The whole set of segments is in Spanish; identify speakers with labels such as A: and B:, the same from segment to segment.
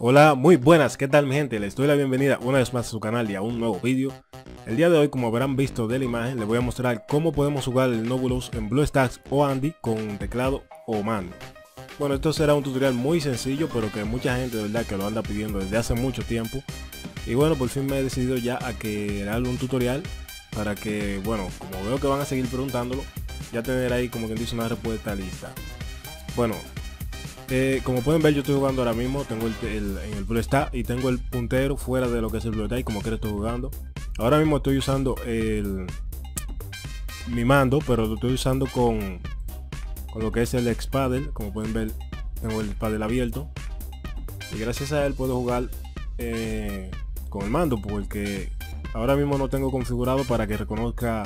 A: Hola, muy buenas, ¿qué tal mi gente? Les doy la bienvenida una vez más a su canal y a un nuevo vídeo. El día de hoy, como habrán visto de la imagen, les voy a mostrar cómo podemos jugar el Nobulus en BlueStacks o Andy con teclado o mando. Bueno, esto será un tutorial muy sencillo, pero que mucha gente de verdad que lo anda pidiendo desde hace mucho tiempo. Y bueno, por fin me he decidido ya a que darle un tutorial para que, bueno, como veo que van a seguir preguntándolo, ya tener ahí como quien dice una respuesta lista. Bueno, eh, como pueden ver yo estoy jugando ahora mismo, tengo el, en el Blue Star y tengo el puntero fuera de lo que es el Blue Star como que estoy jugando. Ahora mismo estoy usando el mi mando, pero lo estoy usando con, con lo que es el x como pueden ver tengo el paddle abierto. Y gracias a él puedo jugar eh, con el mando, porque ahora mismo no tengo configurado para que reconozca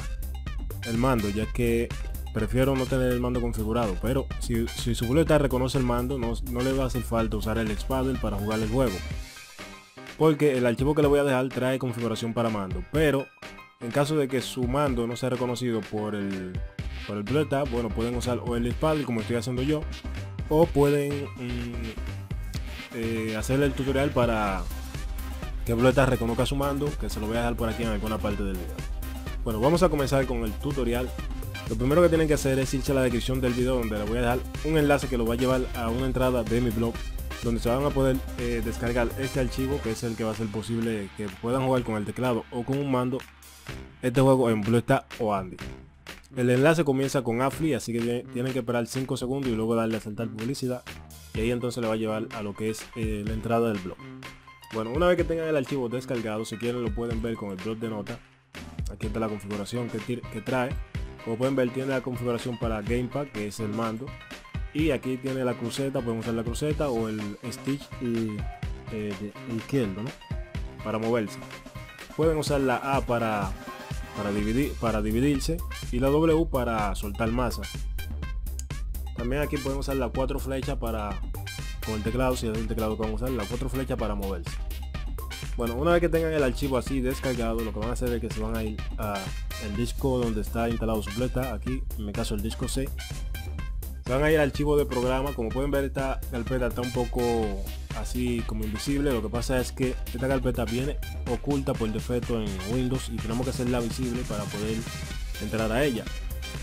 A: el mando, ya que prefiero no tener el mando configurado, pero si, su boleta reconoce el mando, no, le va a hacer falta usar el x para jugar el juego. Porque el archivo que le voy a dejar trae configuración para mando, pero en caso de que su mando no sea reconocido por el, por el bueno, pueden usar o el x como estoy haciendo yo, o pueden mm, eh, hacer el tutorial para que Bluetooth reconozca su mando, que se lo voy a dejar por aquí en alguna parte del video. Bueno, vamos a comenzar con el tutorial lo primero que tienen que hacer es irse a la descripción del video donde les voy a dejar un enlace que lo va a llevar a una entrada de mi blog donde se van a poder eh, descargar este archivo que es el que va a ser posible que puedan jugar con el teclado o con un mando este juego en BlueStar o Andy. El enlace comienza con AFLI, así que tienen que esperar 5 segundos y luego darle a saltar publicidad. Y ahí entonces le va a llevar a lo que es eh, la entrada del blog. Bueno, una vez que tengan el archivo descargado, si quieren lo pueden ver con el blog de nota. Aquí está la configuración que, que trae. Como pueden ver tiene la configuración para Gamepad, que es el mando. Y aquí tiene la cruceta, pueden usar la cruceta o el Stitch eh, izquierdo, ¿no? Para moverse. Pueden usar la A para, para, dividir, para dividirse y la W para soltar masa. También aquí pueden usar la cuatro flechas para, con el teclado, si es el teclado que vamos a usar, la cuatro flechas para moverse. Bueno, una vez que tengan el archivo así descargado, lo que van a hacer es que se van a ir a el disco donde está instalado su pleta, aquí en mi caso el disco C. Se van a ir al archivo de programa, como pueden ver esta carpeta está un poco así como invisible, lo que pasa es que esta carpeta viene oculta por defecto en Windows y tenemos que hacerla visible para poder entrar a ella.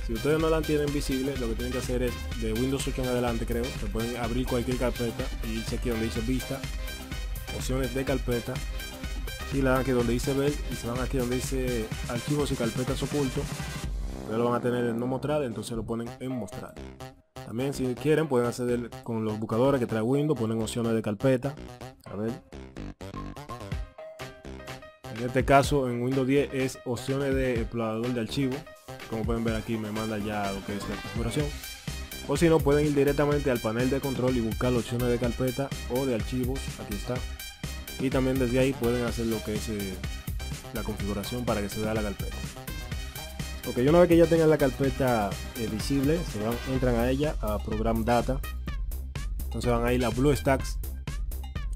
A: Si ustedes no la tienen visible, lo que tienen que hacer es de Windows 8 en adelante creo, se pueden abrir cualquier carpeta y irse aquí donde dice vista, opciones de carpeta y le dan aquí donde dice ver y se van aquí donde dice archivos y carpetas ocultos ya lo van a tener en no mostrar entonces lo ponen en mostrar. También si quieren pueden acceder con los buscadores que trae Windows ponen opciones de carpeta. A ver. En este caso en Windows 10 es opciones de explorador de archivos. Como pueden ver aquí me manda ya lo que es la configuración. O si no pueden ir directamente al panel de control y buscar opciones de carpeta o de archivos. Aquí está y también desde ahí pueden hacer lo que es eh, la configuración para que se vea la carpeta. Ok una vez que ya tengan la carpeta eh, visible se van, entran a ella a program data. Entonces van a ir a BlueStacks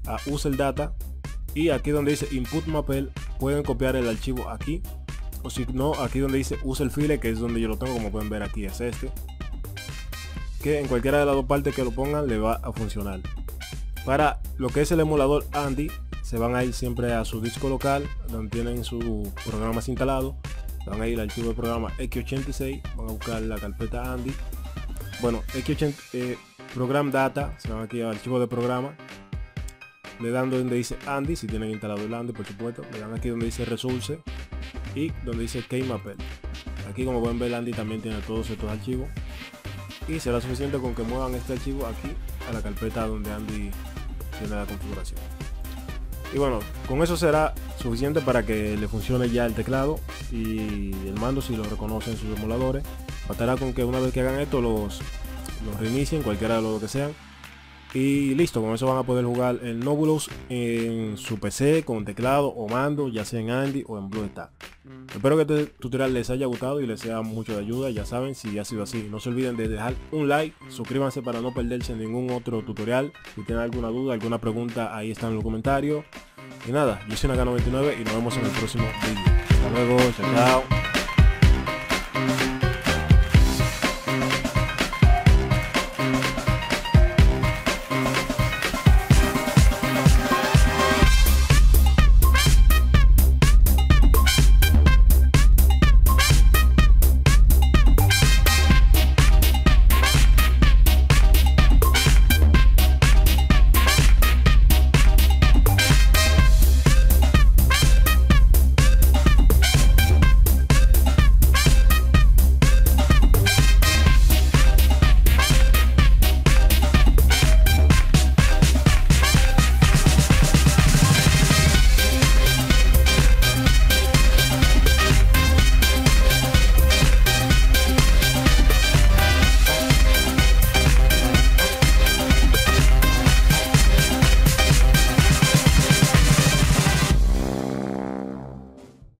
A: a user data y aquí donde dice input mapel pueden copiar el archivo aquí. O si no aquí donde dice user file que es donde yo lo tengo como pueden ver aquí es este. Que en cualquiera de las dos partes que lo pongan le va a funcionar. Para lo que es el emulador Andy se van a ir siempre a su disco local donde tienen sus programas instalados van a ir al archivo de programa x86 van a buscar la carpeta Andy. Bueno x80 eh, program data se van aquí al archivo de programa. Le dan donde dice Andy si tienen instalado el Andy por supuesto. Le dan aquí donde dice resource y donde dice keymapper aquí como pueden ver Andy también tiene todos estos archivos. Y será suficiente con que muevan este archivo aquí a la carpeta donde Andy tiene la configuración y bueno, con eso será suficiente para que le funcione ya el teclado y el mando si lo reconocen sus emuladores. Bastará con que una vez que hagan esto los, los reinicien, cualquiera de los que sean, y listo, con eso van a poder jugar el Nobulus en su PC con teclado o mando, ya sea en Andy o en BlueStack. Espero que este tutorial les haya gustado y les sea mucho de ayuda. Ya saben, si ha sido así, no se olviden de dejar un like, suscríbanse para no perderse ningún otro tutorial. Si tienen alguna duda, alguna pregunta, ahí están en los comentarios. Y nada, yo soy Naka99 y nos vemos en el próximo vídeo. Hasta luego, chao. chao.